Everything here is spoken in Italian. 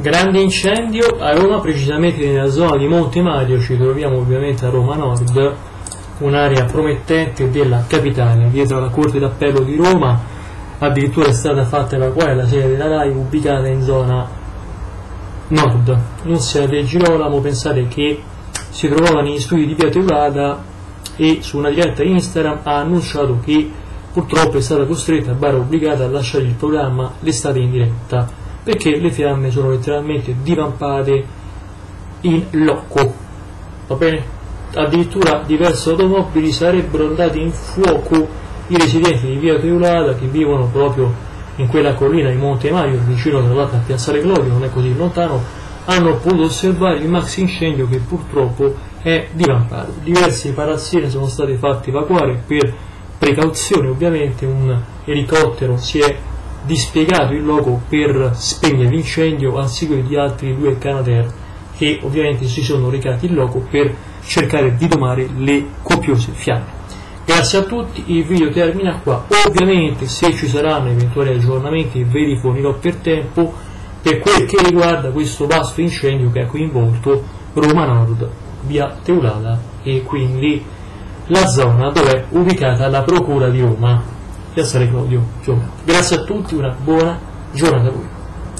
Grande incendio a Roma, precisamente nella zona di Monte Mario, ci troviamo ovviamente a Roma Nord, un'area promettente della capitale, dietro alla Corte d'Appello di Roma, addirittura è stata fatta evacuare la sede della RAI ubicata in zona nord. Non si di Girolamo, pensate che si trovava negli studi di Via Teulada e su una diretta Instagram ha annunciato che purtroppo è stata costretta, barra obbligata a lasciare il programma l'estate in diretta perché le fiamme sono letteralmente divampate in loco. Va bene? addirittura diverse automobili sarebbero andate in fuoco. I residenti di via Teulada che vivono proprio in quella collina di Monte Mario vicino tra a Piazzale Gloria non è così lontano hanno potuto osservare il maxi incendio che purtroppo è divampato. Diversi parazzine sono stati fatti evacuare per precauzione ovviamente. Un elicottero si è dispiegato il logo per spegnere l'incendio a seguito di altri due Canadair che ovviamente si sono recati in loco per cercare di domare le copiose fiamme. Grazie a tutti, il video termina qua. Ovviamente se ci saranno eventuali aggiornamenti ve li fornirò per tempo per quel che riguarda questo vasto incendio che ha coinvolto Roma Nord, via Teulada e quindi la zona dove è ubicata la Procura di Roma. Piazzale Claudio Giovanni. Grazie a tutti, una buona giornata a voi.